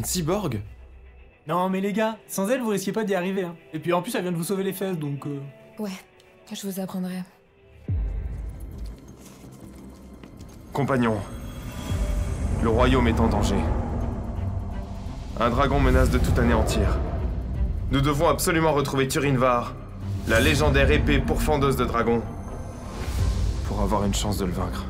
Une cyborg Non mais les gars, sans elle vous risquez pas d'y arriver. Hein. Et puis en plus elle vient de vous sauver les fesses donc... euh, Ouais, je vous apprendrai. Compagnon, le royaume est en danger. Un dragon menace de tout anéantir. Nous devons absolument retrouver Turinvar, la légendaire épée pourfendeuse de dragons, pour avoir une chance de le vaincre.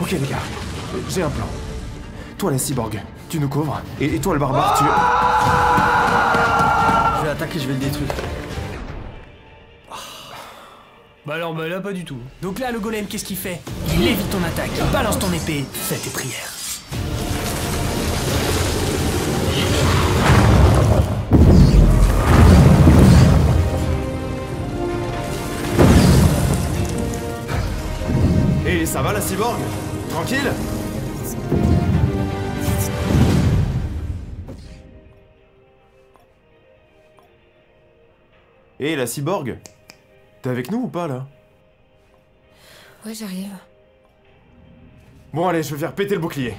Ok les gars, j'ai un plan. Toi la cyborg, tu nous couvres, et, et toi le barbare, tu... Je vais l'attaquer, je vais le détruire. Bah alors bah là pas du tout. Donc là le golem qu'est-ce qu'il fait? Il évite ton attaque, il balance ton épée, fais tes prières. Et ça va la cyborg Tranquille Et la cyborg T'es avec nous ou pas là Ouais, j'arrive. Bon allez, je vais faire péter le bouclier.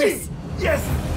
Yes! Yes.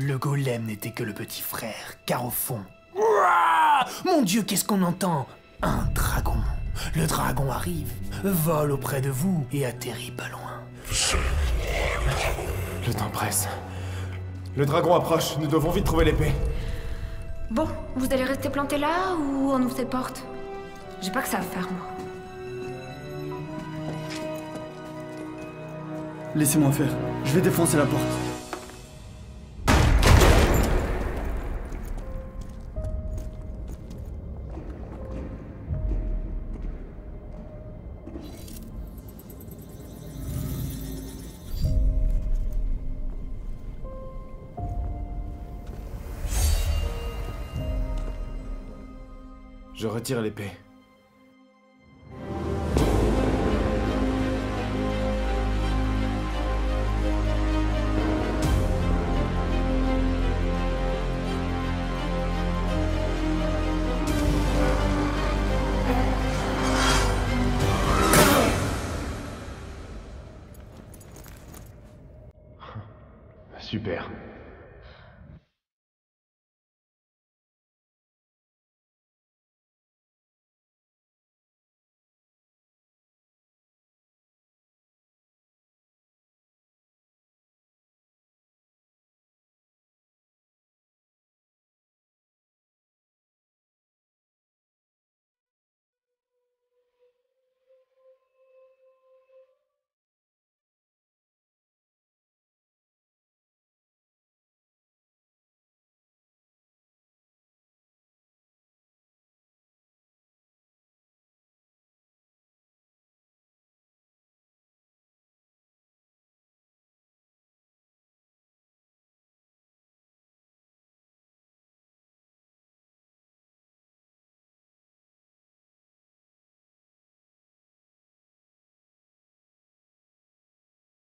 Le golem n'était que le petit frère, car au fond... Ouah Mon dieu, qu'est-ce qu'on entend? Un dragon. Le dragon arrive, vole auprès de vous et atterrit pas loin. Le temps presse. Le dragon approche, nous devons vite trouver l'épée. Bon, vous allez rester planté là ou on ouvre ces portes? J'ai pas que ça à faire, moi. Laissez-moi faire. Je vais défoncer la porte. Je retire l'épée. Super.